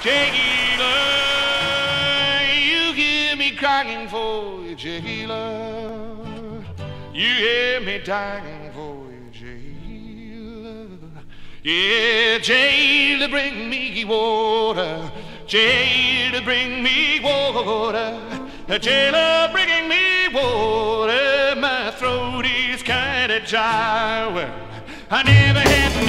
Jailer, you hear me crying for you, jailer. You hear me dying for you, jailer. Yeah, jailer, bring me water. Jailer, bring me water. Jailer, bringing me water. My throat is kinda dry. Well, I never had.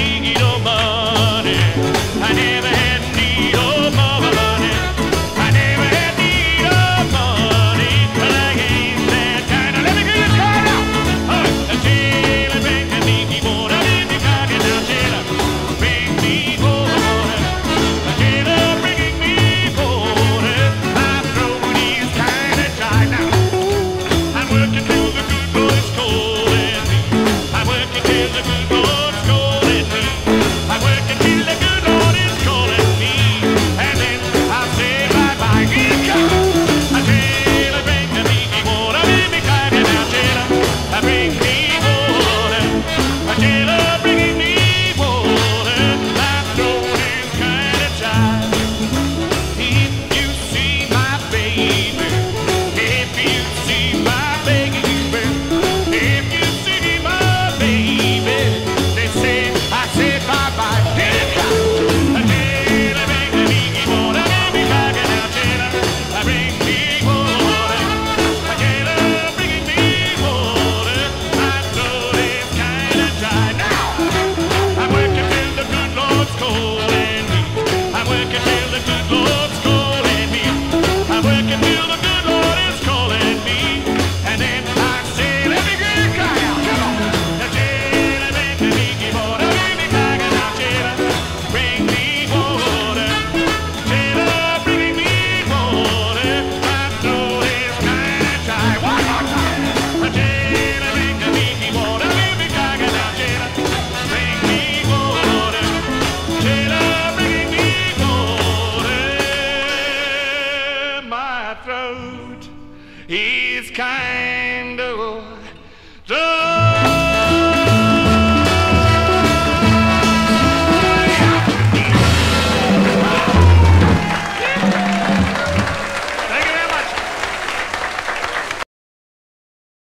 He's kind.